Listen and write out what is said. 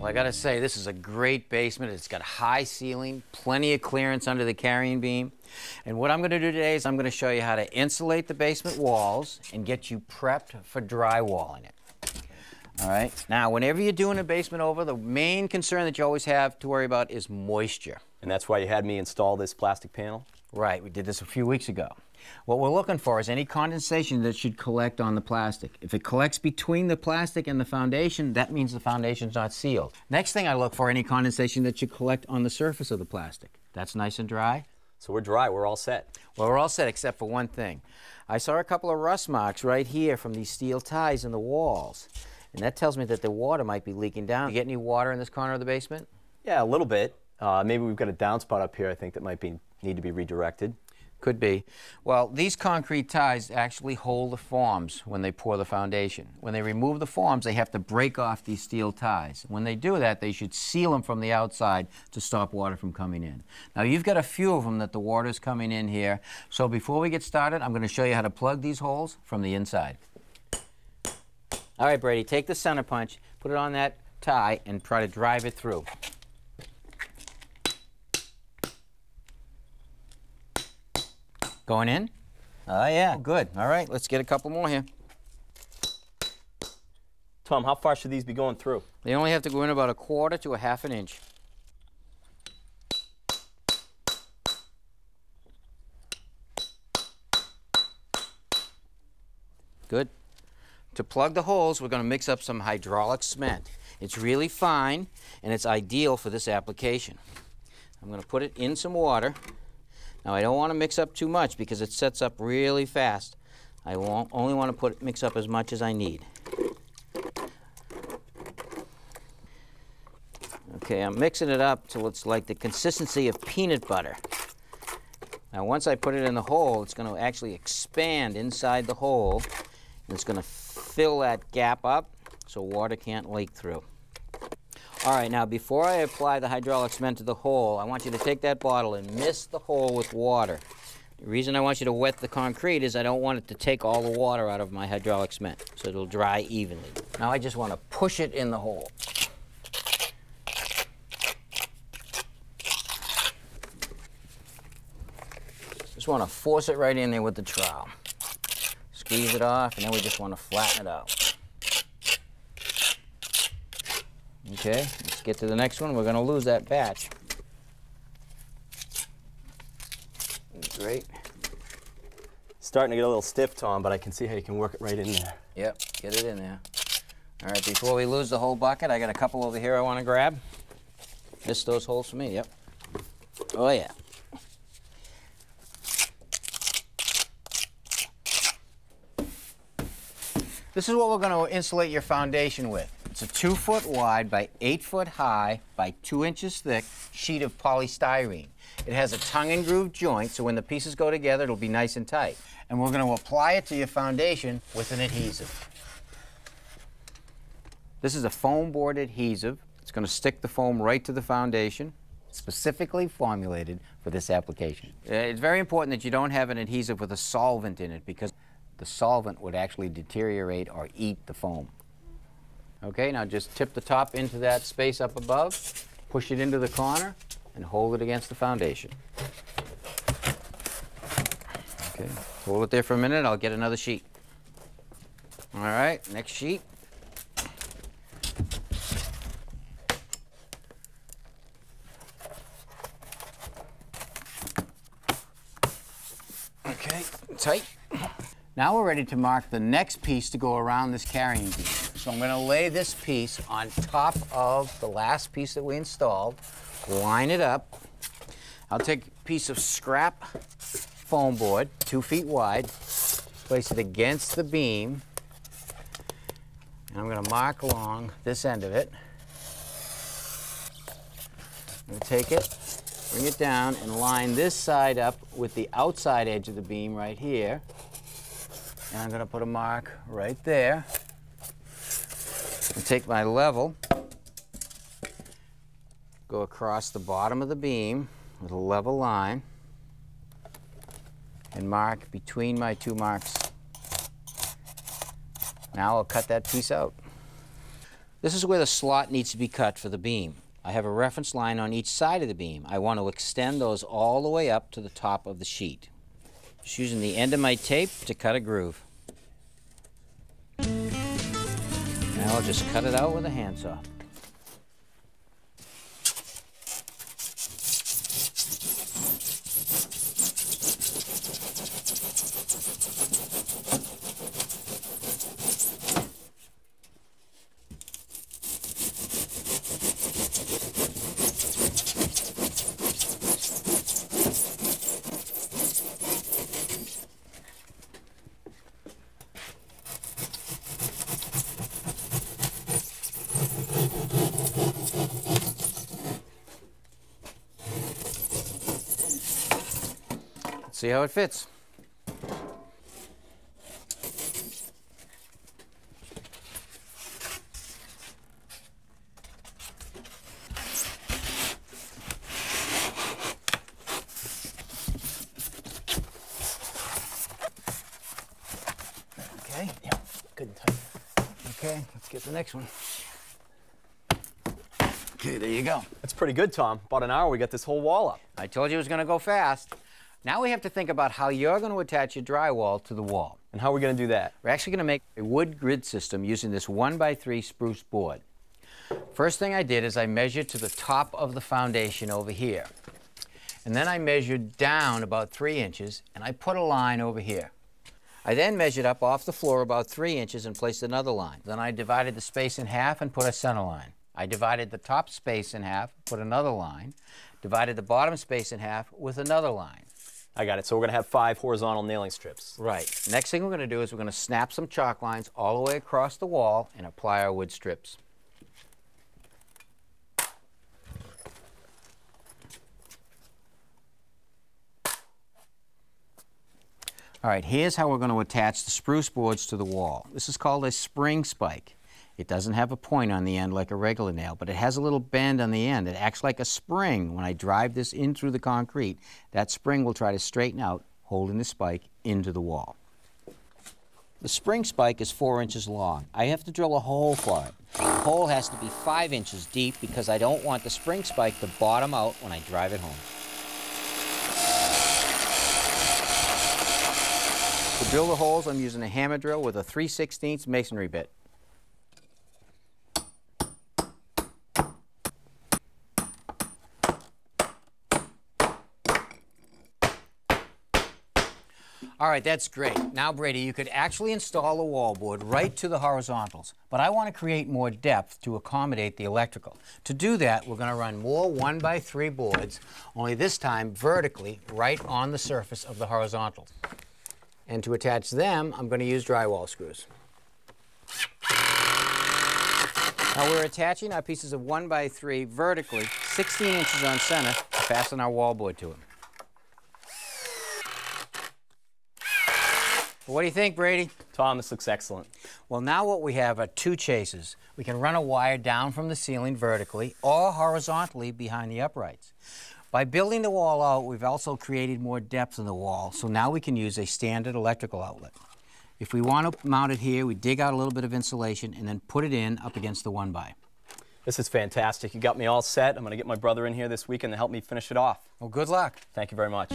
Well, I gotta say, this is a great basement. It's got high ceiling, plenty of clearance under the carrying beam. And what I'm gonna do today is I'm gonna show you how to insulate the basement walls and get you prepped for drywalling it. All right, now whenever you're doing a basement over, the main concern that you always have to worry about is moisture. And that's why you had me install this plastic panel? Right, we did this a few weeks ago. What we're looking for is any condensation that should collect on the plastic. If it collects between the plastic and the foundation, that means the foundation's not sealed. Next thing I look for any condensation that should collect on the surface of the plastic. That's nice and dry. So we're dry, we're all set. Well, we're all set except for one thing. I saw a couple of rust marks right here from these steel ties in the walls. And that tells me that the water might be leaking down. You get any water in this corner of the basement? Yeah, a little bit. Uh, maybe we've got a downspout up here I think that might be need to be redirected. Could be. Well, these concrete ties actually hold the forms when they pour the foundation. When they remove the forms, they have to break off these steel ties. When they do that, they should seal them from the outside to stop water from coming in. Now, you've got a few of them that the water is coming in here. So before we get started, I'm going to show you how to plug these holes from the inside. All right, Brady, take the center punch, put it on that tie, and try to drive it through. Going in? Oh, yeah, good. All right, let's get a couple more here. Tom, how far should these be going through? They only have to go in about a quarter to a half an inch. Good. To plug the holes, we're going to mix up some hydraulic cement. It's really fine, and it's ideal for this application. I'm going to put it in some water. Now I don't want to mix up too much because it sets up really fast. I only want to put mix up as much as I need. Okay, I'm mixing it up till it's like the consistency of peanut butter. Now once I put it in the hole, it's going to actually expand inside the hole and it's going to fill that gap up so water can't leak through. All right, now before I apply the hydraulic cement to the hole, I want you to take that bottle and mist the hole with water. The reason I want you to wet the concrete is I don't want it to take all the water out of my hydraulic cement, so it'll dry evenly. Now I just want to push it in the hole. Just want to force it right in there with the trowel. Squeeze it off, and then we just want to flatten it out. Okay, let's get to the next one. We're going to lose that batch. Great. Starting to get a little stiff, Tom, but I can see how you can work it right in there. Yep, get it in there. All right, before we lose the whole bucket, I got a couple over here I want to grab. Miss those holes for me, yep. Oh, yeah. This is what we're going to insulate your foundation with. It's a two foot wide by eight foot high by two inches thick sheet of polystyrene. It has a tongue and groove joint, so when the pieces go together, it'll be nice and tight. And we're going to apply it to your foundation with an adhesive. This is a foam board adhesive. It's going to stick the foam right to the foundation, specifically formulated for this application. Uh, it's very important that you don't have an adhesive with a solvent in it because the solvent would actually deteriorate or eat the foam. Okay, now just tip the top into that space up above, push it into the corner, and hold it against the foundation. Okay, hold it there for a minute, I'll get another sheet. All right, next sheet. Okay, tight. Now we're ready to mark the next piece to go around this carrying beam. So I'm going to lay this piece on top of the last piece that we installed, line it up. I'll take a piece of scrap foam board, two feet wide, place it against the beam, and I'm going to mark along this end of it. I'm going to take it, bring it down, and line this side up with the outside edge of the beam right here. And I'm going to put a mark right there take my level, go across the bottom of the beam with a level line, and mark between my two marks. Now I'll cut that piece out. This is where the slot needs to be cut for the beam. I have a reference line on each side of the beam. I want to extend those all the way up to the top of the sheet. Just using the end of my tape to cut a groove. Now I'll just cut it out with a handsaw. See how it fits. Okay. Yeah, good and tight. Okay, let's get the next one. Okay, there you go. That's pretty good, Tom. About an hour, we got this whole wall up. I told you it was going to go fast. Now we have to think about how you're going to attach your drywall to the wall. And how are we going to do that? We're actually going to make a wood grid system using this 1x3 spruce board. First thing I did is I measured to the top of the foundation over here. And then I measured down about 3 inches, and I put a line over here. I then measured up off the floor about 3 inches and placed another line. Then I divided the space in half and put a center line. I divided the top space in half, put another line, divided the bottom space in half with another line. I got it. So we're going to have five horizontal nailing strips. Right. Next thing we're going to do is we're going to snap some chalk lines all the way across the wall and apply our wood strips. All right, here's how we're going to attach the spruce boards to the wall. This is called a spring spike. It doesn't have a point on the end like a regular nail, but it has a little bend on the end. It acts like a spring. When I drive this in through the concrete, that spring will try to straighten out, holding the spike into the wall. The spring spike is four inches long. I have to drill a hole for it. The hole has to be five inches deep because I don't want the spring spike to bottom out when I drive it home. To drill the holes, I'm using a hammer drill with a 3 16 masonry bit. All right, that's great. Now, Brady, you could actually install a wallboard right to the horizontals, but I want to create more depth to accommodate the electrical. To do that, we're going to run more 1 by 3 boards, only this time vertically, right on the surface of the horizontals. And to attach them, I'm going to use drywall screws. Now we're attaching our pieces of 1 by 3 vertically, 16 inches on center, to fasten our wallboard to them. What do you think, Brady? Tom, this looks excellent. Well, now what we have are two chases. We can run a wire down from the ceiling vertically or horizontally behind the uprights. By building the wall out, we've also created more depth in the wall, so now we can use a standard electrical outlet. If we want to mount it here, we dig out a little bit of insulation and then put it in up against the one by. This is fantastic. You got me all set. I'm going to get my brother in here this weekend to help me finish it off. Well, good luck. Thank you very much.